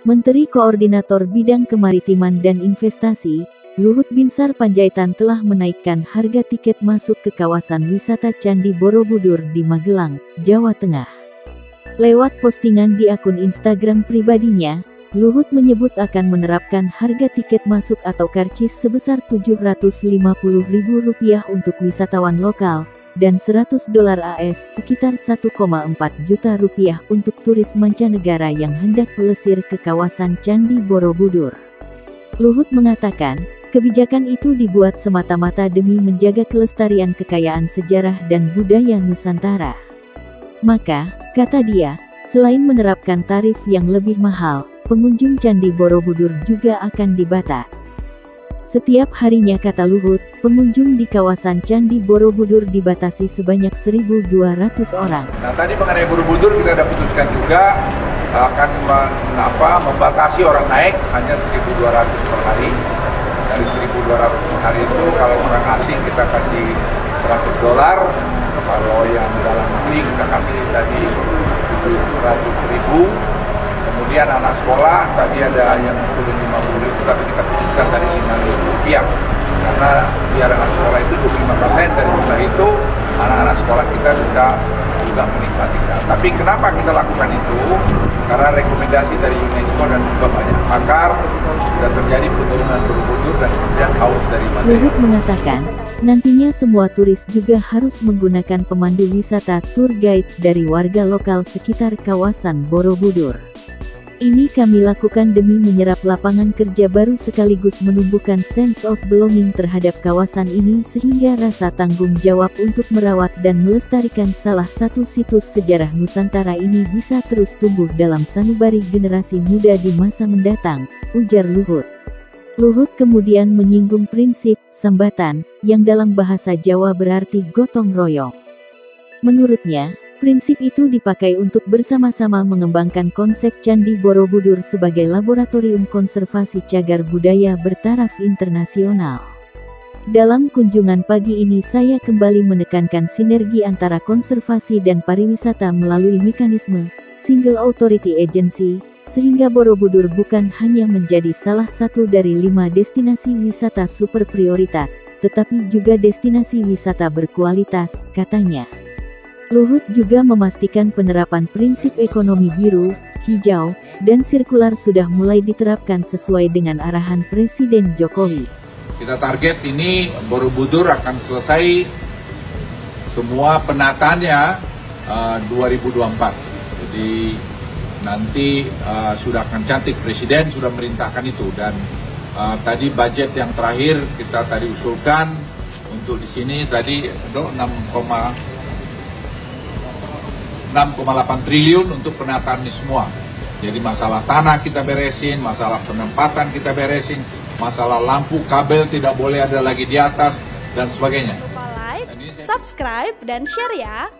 Menteri Koordinator Bidang Kemaritiman dan Investasi, Luhut Binsar Panjaitan telah menaikkan harga tiket masuk ke kawasan wisata Candi Borobudur di Magelang, Jawa Tengah. Lewat postingan di akun Instagram pribadinya, Luhut menyebut akan menerapkan harga tiket masuk atau karcis sebesar Rp750.000 untuk wisatawan lokal, dan 100 dolar AS sekitar 1,4 juta rupiah untuk turis mancanegara yang hendak pelesir ke kawasan Candi Borobudur. Luhut mengatakan, kebijakan itu dibuat semata-mata demi menjaga kelestarian kekayaan sejarah dan budaya Nusantara. Maka, kata dia, selain menerapkan tarif yang lebih mahal, pengunjung Candi Borobudur juga akan dibatas. Setiap harinya kata Luhut, pengunjung di kawasan Candi Borobudur dibatasi sebanyak 1.200 orang. Nah tadi mengenai Borobudur kita sudah putuskan juga akan apa, membatasi orang naik hanya 1.200 per hari. Dari 1.200 per hari itu kalau orang asing kita kasih 100 dolar, kalau yang dalam negeri kita kasih tadi 700 ribu, kemudian anak sekolah tadi ada yang turun 50 ribu tapi kita putuskan dari 5 ribu rupiah karena biar anak sekolah itu 25 persen dari jumlah itu anak-anak sekolah kita bisa juga menikmati. Tapi kenapa kita lakukan itu? Karena rekomendasi dari UNESCO dan juga banyak pakar sudah terjadi penurunan berbudur dan kemudian haus dari materi. Luhut mengatakan, nantinya semua turis juga harus menggunakan pemandu wisata tour guide dari warga lokal sekitar kawasan Borobudur. Ini kami lakukan demi menyerap lapangan kerja baru sekaligus menumbuhkan sense of belonging terhadap kawasan ini sehingga rasa tanggung jawab untuk merawat dan melestarikan salah satu situs sejarah Nusantara ini bisa terus tumbuh dalam sanubari generasi muda di masa mendatang, ujar Luhut. Luhut kemudian menyinggung prinsip sambatan yang dalam bahasa Jawa berarti gotong royong. Menurutnya, Prinsip itu dipakai untuk bersama-sama mengembangkan konsep Candi Borobudur sebagai laboratorium konservasi cagar budaya bertaraf internasional. Dalam kunjungan pagi ini saya kembali menekankan sinergi antara konservasi dan pariwisata melalui mekanisme Single Authority Agency, sehingga Borobudur bukan hanya menjadi salah satu dari lima destinasi wisata super prioritas, tetapi juga destinasi wisata berkualitas, katanya. Luhut juga memastikan penerapan prinsip ekonomi biru, hijau, dan sirkular sudah mulai diterapkan sesuai dengan arahan Presiden Jokowi. Kita target ini Borobudur akan selesai semua penataannya uh, 2024. Jadi nanti uh, sudah akan cantik Presiden sudah merintahkan itu dan uh, tadi budget yang terakhir kita tadi usulkan untuk di sini tadi 6, 6,8 triliun untuk penataan ini semua. Jadi masalah tanah kita beresin, masalah penempatan kita beresin, masalah lampu kabel tidak boleh ada lagi di atas dan sebagainya. Lupa like, subscribe dan share ya.